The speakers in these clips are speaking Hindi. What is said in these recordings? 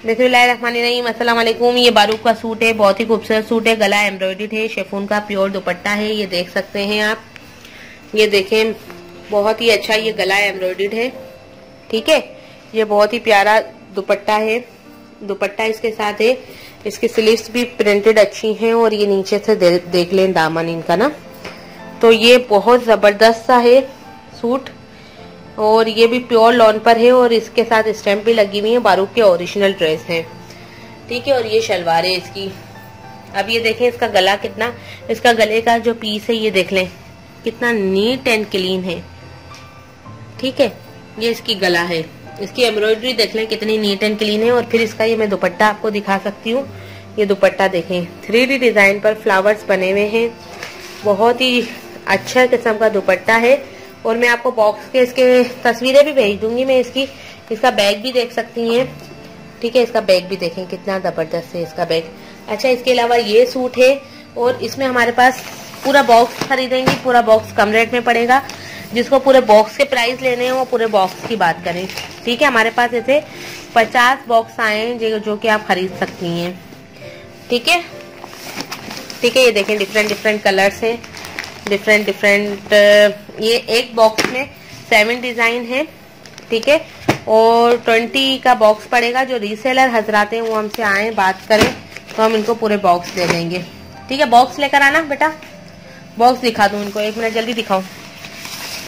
अस्सलाम वालेकुम ये बारूक का सूट है बहुत ही खूबसूरत सूट है गला एम्ब्रॉयडर्ड है शेफून का प्योर दुपट्टा है ये देख सकते हैं आप। ये देखें बहुत ही अच्छा ये गला एम्ब्रॉयडर्ड है ठीक है? ये बहुत ही प्यारा दुपट्टा है दुपट्टा इसके साथ है इसकी स्लीव्स भी प्रिंटेड अच्छी हैं और ये नीचे से दे, देख लें दामन इनका ना। तो ये बहुत ज़बरदस्त सा है सूट और ये भी प्योर लॉन पर है और इसके साथ स्टैम्प भी लगी हुई है बारूक के ओरिजिनल ड्रेस है। ठीक है, और ये शलवार है इसकी। अब ये देखें इसका गला कितना, इसका गले का जो पीस है, ये देख लें, कितना नीट एंड क्लीन है। ठीक है, ये इसकी गला है। इसकी एम्ब्रॉयडरी देख लें, कितनी नीट एंड क्लीन है। और फिर इसका ये मैं दुपट्टा आपको दिखा सकती हूँ। ये दुपट्टा देखें थ्री डी डिज़ाइन पर फ्लावर्स बने हुए हैं। बहुत ही अच्छा किस्म का दुपट्टा है। और मैं आपको बॉक्स के इसके तस्वीरें भी भेज दूँगी, मैं इसकी, इसका बैग भी देख सकती हैं। ठीक है, इसका बैग भी देखें, कितना ज़बरदस्त है इसका बैग अच्छा इसके अलावा ये सूट है और इसमें हमारे पास पूरा बॉक्स खरीदेंगे, पूरा बॉक्स कम रेट में पड़ेगा। जिसको पूरे बॉक्स के प्राइस लेने हैं, वो पूरे बॉक्स की बात करें। ठीक है, हमारे पास ऐसे पचास बॉक्स आए हैं, जो कि आप खरीद सकती हैं। ठीक है? ठीक है, ये देखें डिफरेंट डिफरेंट कलर्स हैं। डिफरेंट डिफरेंट ये एक बॉक्स में सेवन डिज़ाइन है, ठीक है? और ट्वेंटी का बॉक्स पड़ेगा जो रीसेलर हजराते हैं, वो हमसे आए, बात करें तो हम इनको पूरे बॉक्स दे देंगे। ठीक है? बॉक्स लेकर आना बेटा। बॉक्स दिखा दूँ इनको। एक मिनट, जल्दी दिखाऊँ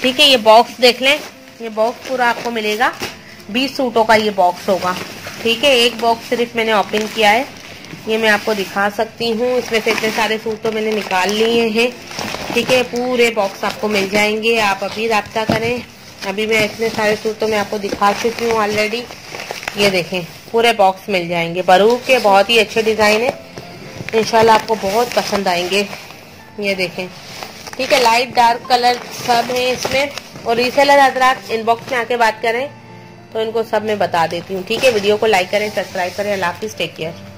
ठीक है? ये बॉक्स देख लें। ये बॉक्स पूरा आपको मिलेगा। बीस सूटों का ये बॉक्स होगा। ठीक है? एक बॉक्स सिर्फ़ मैंने ओपन किया है। ये मैं आपको दिखा सकती हूँ। इसमें से इतने सारे सूट तो मैंने निकाल लिए हैं। ठीक है, पूरे बॉक्स आपको मिल जाएँगे। आप अभी रबता करें। अभी मैं इतने सारे सूट तो मैं आपको दिखा चुकी हूँ ऑलरेडी ये देखें, पूरे बॉक्स मिल जाएँगे। बरूक के बहुत ही अच्छे डिज़ाइन है। इनशाला आपको बहुत पसंद आएँगे। ये देखें, ठीक है लाइट डार्क कलर सब है इसमें। और रीसेलर हजरात इनबॉक्स में आके बात करें तो इनको सब मैं बता देती हूँ। ठीक है वीडियो को लाइक करें सब्सक्राइब करें। अल्लाह हाफिज़ टेक केयर